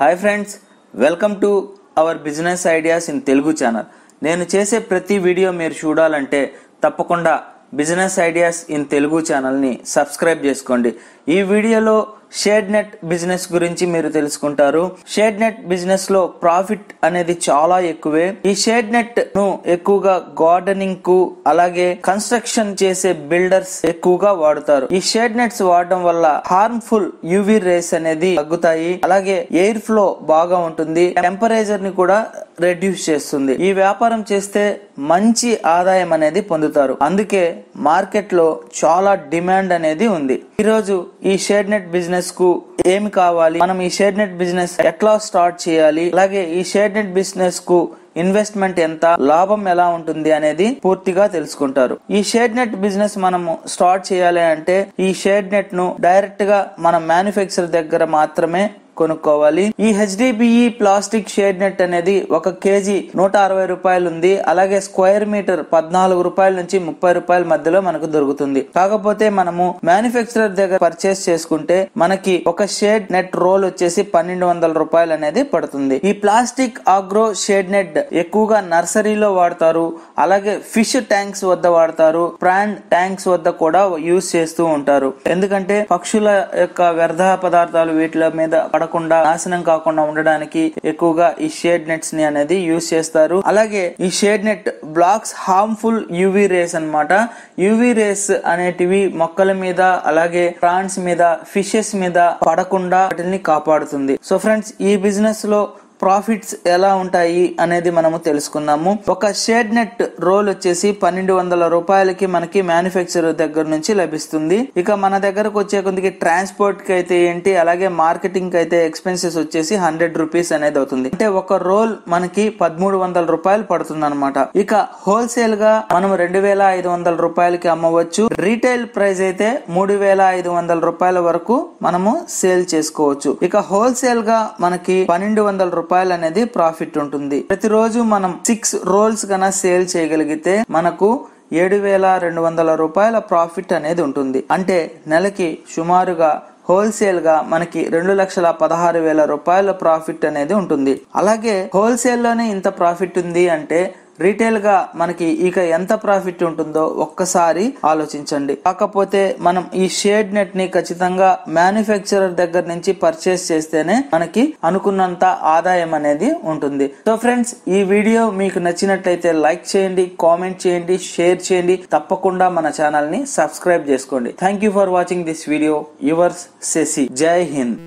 Hi friends welcome to our business ideas in Telugu channel. నేను చేసే ప్రతి video మీరు చూడాలంటే తప్పకుండా బిజినెస్ ఐడియాస్ ఇన్ తెలుగు ఛానల్ని సబ్స్క్రైబ్ చేసుకోండి. ఈ వీడియోలో షేడ్ నెట్ బిజినెస్ గురించి మీరు తెలుసుకుంటారు. షేడ్ నెట్ బిజినెస్లో ప్రాఫిట్ అనేది చాలా ఎక్కువే. ఈ షేడ్ నెట్ను ఎక్కువగా గార్డెనింగ్కు అలాగే కన్స్ట్రక్షన్ చేసే బిల్డర్స్ ఎక్కువగా వాడుతారు. ఈ షేడ్ నెట్స్ వాడడం వల్ల హార్మ్ఫుల్ యూవి రేస్ అనేది తగ్గుతాయి. అలాగే ఎయిర్ ఫ్లో బాగా ఉంటుంది. టెంపరేచర్ని కూడా రెడ్యూస్ చేస్తుంది. ఈ వ్యాపారం చేస్తే మంచి ఆదాయం అనేది పొందుతారు. అందుకే మార్కెట్లో చాలా డిమాండ్ అనేది ఉంది. ఈ రోజు ఈ షేడ్ నెట్ బిజినెస్కు ఏమి కావాలి? మనం ఈ షేడ్ నెట్ బిజినెస్ ఎట్లా స్టార్ట్ చేయాలి? అలాగే ఈ షేడ్ నెట్ బిజినెస్కు ఇన్వెస్ట్మెంట్ ఎంత లాభం ఎలా ఉంటుంది అనేది పూర్తిగా తెలుసుకుంటారు. ఈ షేడ్ నెట్ బిజినెస్ మనము స్టార్ట్ చేయాలి అంటే ఈ షేడ్ నెట్ను డైరెక్ట్గా మన మ్యానుఫ్యాక్చర్ దగ్గర మాత్రమే కొనుక్కోవాలి. ఈ హెచ్డిబిఈ ప్లాస్టిక్ షేడ్ నెట్ అనేది ఒక కేజీ నూట అరవై రూపాయలు ఉంది. అలాగే స్క్వేర్ మీటర్ పద్నాలుగు రూపాయల నుంచి ముప్పై రూపాయల మధ్యలో మనకు దొరుకుతుంది. కాకపోతే మనము మ్యానుఫ్యాక్చరర్ దగ్గర పర్చేస్ చేసుకుంటే మనకి ఒక షేడ్ నెట్ రోల్ వచ్చేసి పన్నెండు వందల రూపాయలు అనేది పడుతుంది. ఈ ప్లాస్టిక్ ఆగ్రో షేడ్ నెట్ ఎక్కువగా నర్సరీలో వాడతారు. అలాగే ఫిష్ ట్యాంక్స్ వద్ద వాడతారు. ప్రాన్ ట్యాంక్స్ వద్ద కూడా యూజ్ చేస్తూ ఉంటారు. ఎందుకంటే పక్షుల యొక్క వ్యర్థ పదార్థాలు వీటిల మీద పడకుండా నాశనం కాకుండా ఉండడానికి ఎక్కువగా ఈ షేడ్ నెట్స్ని అనేది యూజ్ చేస్తారు. అలాగే ఈ shade net blocks harmful UV rays అన్నమాట. యూవి రేస్ అనేటివి మొక్కల మీద అలాగే ప్రాన్స్ మీద ఫిషెస్ మీద పడకుండా వాటిని కాపాడుతుంది. సో ఫ్రెండ్స్ ఈ బిజినెస్లో ప్రాఫిట్స్ ఎలా ఉంటాయి అనేది మనము తెలుసుకున్నాము ఒక షేడ్ నెట్ రోల్ వచ్చేసి పన్నెండు వందల రూపాయలకి మనకి మ్యానుఫ్యాక్చరర్ దగ్గర నుంచి లభిస్తుంది. ఇక మన దగ్గరకు వచ్చే కొద్దికి ట్రాన్స్పోర్ట్కి అయితే ఏంటి అలాగే మార్కెటింగ్కి అయితే ఎక్స్పెన్సెస్ వచ్చేసి హండ్రెడ్ రూపీస్ అనేది అవుతుంది. అంటే ఒక రోల్ మనకి పదమూడు వందల రూపాయలు పడుతుంది అనమాట ఇక హోల్సేల్గా మనం రెండు వేల ఐదు వందల రూపాయలకి అమ్మవచ్చు. రీటైల్ ప్రైస్ అయితే మూడు వేల ఐదు వందల రూపాయల వరకు మనము సేల్ చేసుకోవచ్చు. ఇక హోల్సేల్గా మనకి పన్నెండు వందల రూపాయలు రూపాయలు అనేది ప్రాఫిట్ ఉంటుంది. ప్రతిరోజు మనం సిక్స్ రోల్స్ కన్నా సేల్ చేయగలిగితే మనకు ఏడు వేల రెండు వందల రూపాయల ప్రాఫిట్ అనేది ఉంటుంది. అంటే నెలకి సుమారుగా హోల్సేల్గా మనకి రెండు లక్షల పదహారు వేల రూపాయల ప్రాఫిట్ అనేది ఉంటుంది. అలాగే హోల్సేల్లోనే ఇంత ప్రాఫిట్ ఉంది అంటే రీటైల్గా మనకి ఇక ఎంత ప్రాఫిట్ ఉంటుందో ఒక్కసారి ఆలోచించండి. కాకపోతే మనం ఈ షేడ్ నెట్ని ఖచ్చితంగా మ్యానుఫ్యాక్చరర్ దగ్గర నుంచి పర్చేస్ చేస్తేనే మనకి అనుకున్నంత ఆదాయం అనేది ఉంటుంది. సో ఫ్రెండ్స్ ఈ వీడియో మీకు నచ్చినట్లయితే లైక్ చేయండి కామెంట్ చేయండి షేర్ చేయండి. తప్పకుండా మన ఛానల్ని సబ్స్క్రైబ్ చేసుకోండి. Thank you for watching this video. Yours Shashi. జై హింద్.